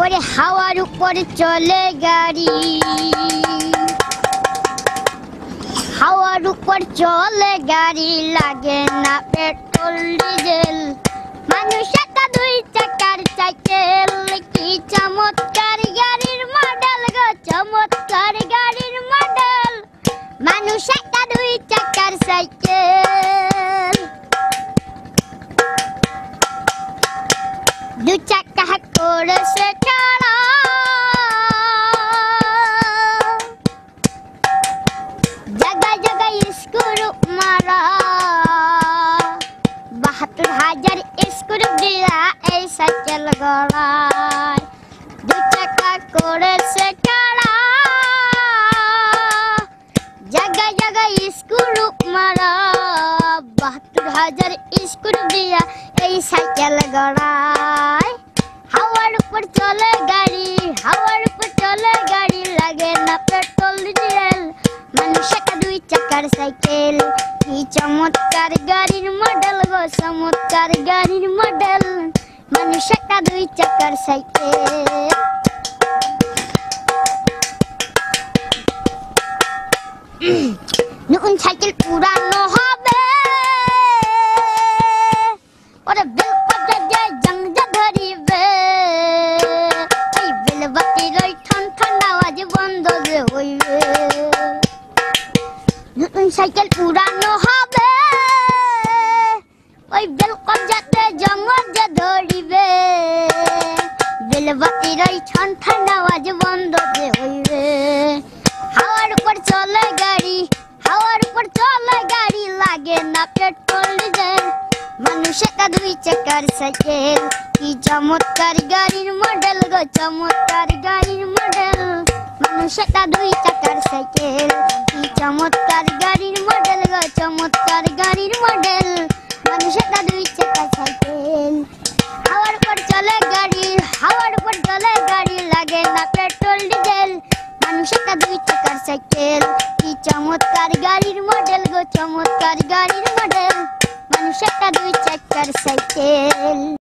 ওরে হাওয়ার উপরে চলে গাড়ি। হাওয়ার উপর চলে গাড়ি, লাগে না পেট্রোল, ডিজেল। মানুষ একটা দুই চাকার সাইকেল, কি চমৎকার গাড়ির মডেল গো, চমৎকার গাড়ির মডেল। মানুষ একটা দুই চাকার সাইকেল। দু চাকা করেছে কারা জায়গায় স্কুল মারা। বাহাত্তর হাজার স্কুল এই সাইকেল গড়ায়। দু চাকা কারা জায়গায় জায়গায় স্কুল মারা। বাহাত্তর হাজার স্কুল দিয়া এই সাইকেল গড়ায়। হাওয়ার উপর চলে গাড়ি, হাওয়ার উপর চলে গাড়ি, লাগে না পেট্রোল, ডিজেল। মানুষ একটা দুই চাকার সাইকেল। কি চমৎকার গাড়ির মডেল গো, চমৎকার গাড়ির মডেল। মানুষ একটা দুই চাকার সাইকেল। নতুন সাইকেল পুরানো হবে বন্ধ যে হইবে। নতুন সাইকেল পুরানো হবে। ওই বেল কবজাতে জঙ্গল যে ধরিবে। বেল বাতির ওই ঠন ঠন আওয়াজ বন্ধ যে হইবে। হাওয়ার উপর চলে গাড়ি, হাওয়ার উপর চলে গাড়ি লাগে না পেট্রোল, ডিজেল। মানুষ একটা দুই চাকার সাইকেল, কি চমৎকার গাড়ির মডেল গো, চমৎকার গাড়ির মডেল। মানুষ দুই চাকার সাইকেল। কি চমৎকার গাড়ির মডেল গো, চমৎকার গাড়ির মডেল। মানুষ দুই চাকার সাইকেল। হাওয়ার উপর চলে গাড়ি, হাওয়ার উপর চলে গাড়ি, লাগে না পেট্রোল, ডিজেল। মানুষ দুই চাকার সাইকেল। কি চমৎকার গাড়ির মডেল গো, চমৎকার গাড়ির মডেল। মানুষ দুই চাকার সাইকেল।